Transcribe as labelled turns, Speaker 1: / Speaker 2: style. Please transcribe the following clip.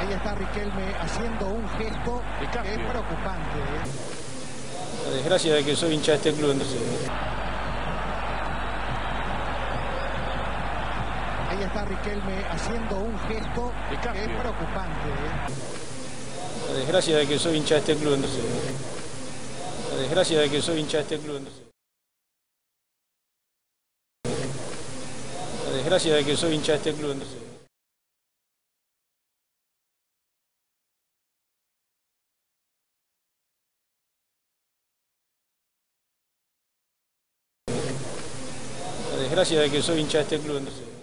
Speaker 1: Ahí está Riquelme haciendo un gesto que es preocupante. ¿eh?
Speaker 2: La desgracia de que soy hincha de este club, entonces.
Speaker 1: Ahí está Riquelme haciendo un gesto que es preocupante. ¿eh?
Speaker 2: La desgracia de que soy hincha de este club, entonces. La desgracia de que soy hincha de este club, entonces. La desgracia de que soy hincha de este club, entonces. Desgracia de que soy hincha de este club, entonces.